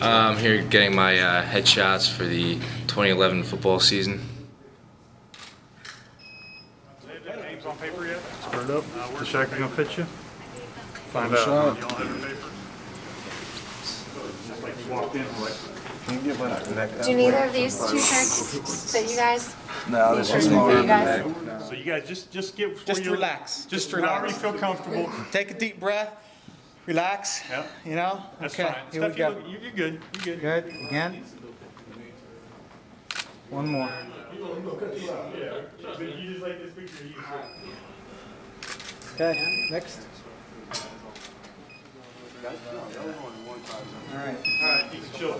I'm here getting my uh, headshots for the 2011 football season. Names on paper yet? Squared up. The shack gonna fit you? Find out. have the paper? Just like you walked in, like, Do neither of these two shirts fit you guys? No, this shirts is smaller you than guys? that. so you guys just, just get. before Just you- relax. Just Just however you relax. feel comfortable. Take a deep breath, relax. Yep. You know? That's okay, fine. here we go. you look- you- You're good, you're good. Good, again. One more. But you just like this picture, you. Okay, next. All right. All right, you can chill.